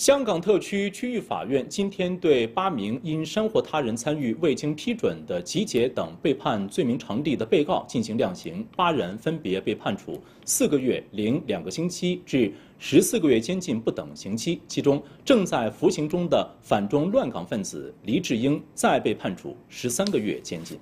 香港特区区域法院今天对八名因煽惑他人参与未经批准的集结等被判罪名成立的被告进行量刑，八人分别被判处四个月零两个星期至十四个月监禁不等刑期。其中，正在服刑中的反中乱港分子黎智英再被判处十三个月监禁。